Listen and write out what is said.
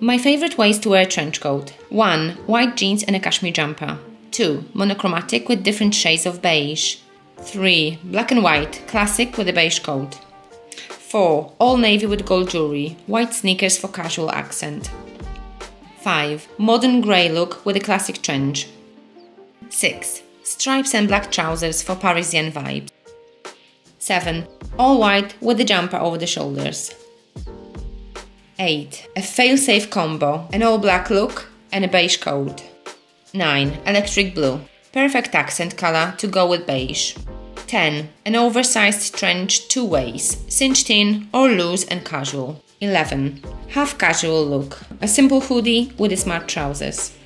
My favorite ways to wear a trench coat 1. White jeans and a cashmere jumper. 2. Monochromatic with different shades of beige. 3. Black and white, classic with a beige coat. 4. All navy with gold jewelry, white sneakers for casual accent. 5. Modern grey look with a classic trench. 6. Stripes and black trousers for Parisian vibes. 7. All white with a jumper over the shoulders. 8. A fail-safe combo, an all-black look and a beige coat. 9. Electric blue, perfect accent color to go with beige. 10. An oversized trench two ways, cinched in or loose and casual. 11. Half casual look, a simple hoodie with smart trousers.